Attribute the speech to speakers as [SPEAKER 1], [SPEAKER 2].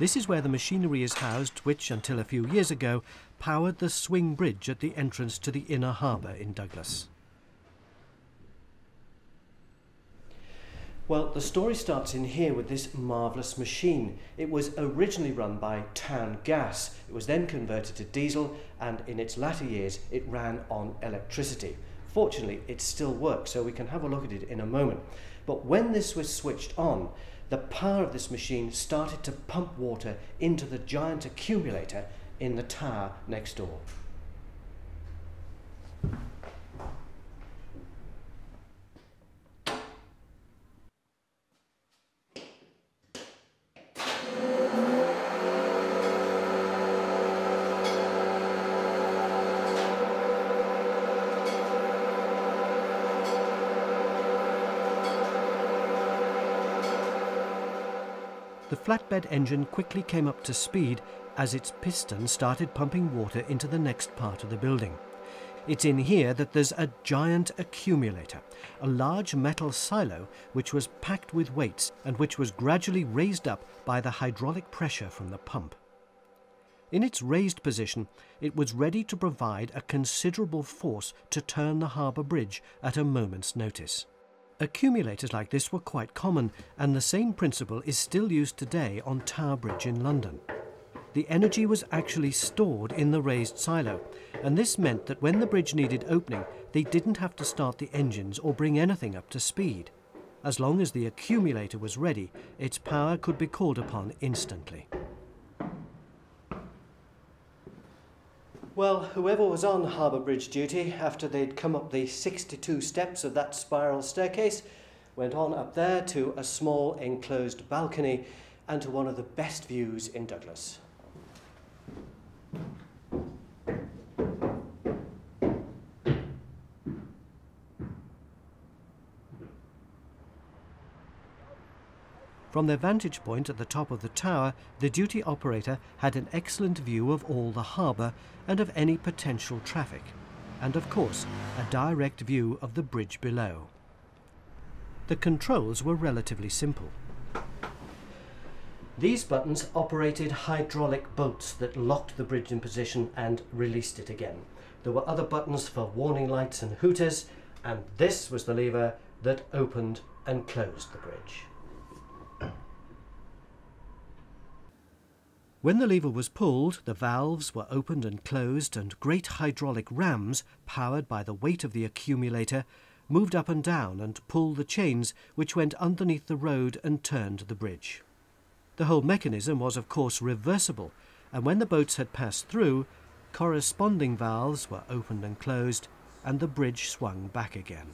[SPEAKER 1] This is where the machinery is housed which, until a few years ago, powered the swing bridge at the entrance to the inner harbour in Douglas. Well, the story starts in here with this marvellous machine. It was originally run by town gas. It was then converted to diesel, and in its latter years, it ran on electricity. Fortunately, it still works, so we can have a look at it in a moment. But when this was switched on, the power of this machine started to pump water into the giant accumulator in the tower next door. The flatbed engine quickly came up to speed as its piston started pumping water into the next part of the building. It's in here that there's a giant accumulator, a large metal silo which was packed with weights and which was gradually raised up by the hydraulic pressure from the pump. In its raised position, it was ready to provide a considerable force to turn the harbour bridge at a moment's notice. Accumulators like this were quite common, and the same principle is still used today on Tower Bridge in London. The energy was actually stored in the raised silo, and this meant that when the bridge needed opening, they didn't have to start the engines or bring anything up to speed. As long as the accumulator was ready, its power could be called upon instantly. Well, whoever was on Harbour Bridge duty after they'd come up the 62 steps of that spiral staircase went on up there to a small enclosed balcony and to one of the best views in Douglas. From their vantage point at the top of the tower, the duty operator had an excellent view of all the harbour and of any potential traffic, and of course, a direct view of the bridge below. The controls were relatively simple. These buttons operated hydraulic bolts that locked the bridge in position and released it again. There were other buttons for warning lights and hooters, and this was the lever that opened and closed the bridge. When the lever was pulled, the valves were opened and closed, and great hydraulic rams, powered by the weight of the accumulator, moved up and down and pulled the chains which went underneath the road and turned the bridge. The whole mechanism was, of course, reversible, and when the boats had passed through, corresponding valves were opened and closed, and the bridge swung back again.